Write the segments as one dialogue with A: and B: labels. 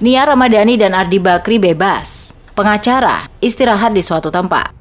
A: Nia Ramadhani dan Ardi Bakri bebas. Pengacara istirahat di suatu tempat.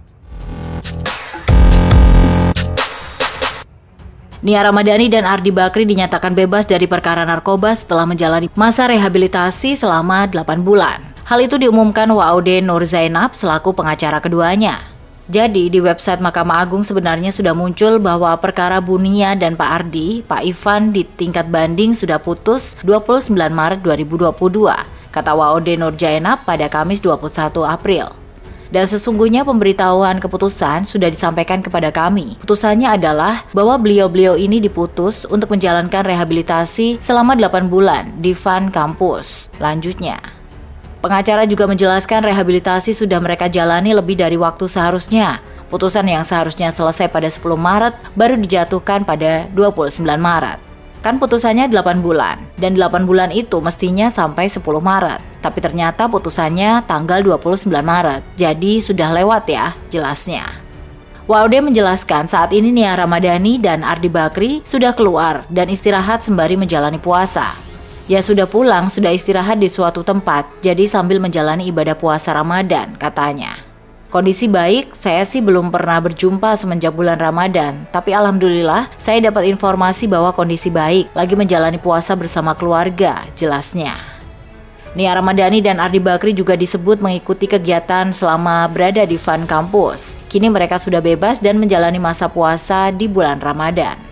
A: Nia Ramadhani dan Ardi Bakri dinyatakan bebas dari perkara narkoba setelah menjalani masa rehabilitasi selama 8 bulan. Hal itu diumumkan Waude Nur Zainab selaku pengacara keduanya. Jadi di website Mahkamah Agung sebenarnya sudah muncul bahwa perkara Bunia dan Pak Ardi, Pak Ivan di tingkat banding sudah putus 29 Maret 2022, kata Waude Nur Zainab pada Kamis 21 April. Dan sesungguhnya pemberitahuan keputusan sudah disampaikan kepada kami. Putusannya adalah bahwa beliau-beliau ini diputus untuk menjalankan rehabilitasi selama 8 bulan di Van Kampus. Lanjutnya, pengacara juga menjelaskan rehabilitasi sudah mereka jalani lebih dari waktu seharusnya. Putusan yang seharusnya selesai pada 10 Maret baru dijatuhkan pada 29 Maret. Kan putusannya 8 bulan, dan 8 bulan itu mestinya sampai 10 Maret. Tapi ternyata putusannya tanggal 29 Maret, jadi sudah lewat ya jelasnya. Waude menjelaskan saat ini Nia Ramadhani dan Ardi Bakri sudah keluar dan istirahat sembari menjalani puasa. Ya sudah pulang, sudah istirahat di suatu tempat, jadi sambil menjalani ibadah puasa Ramadan, katanya. Kondisi baik, saya sih belum pernah berjumpa semenjak bulan Ramadan, tapi alhamdulillah saya dapat informasi bahwa kondisi baik, lagi menjalani puasa bersama keluarga, jelasnya. Nia Ramadhani dan Ardi Bakri juga disebut mengikuti kegiatan selama berada di Van Kampus. Kini mereka sudah bebas dan menjalani masa puasa di bulan Ramadan.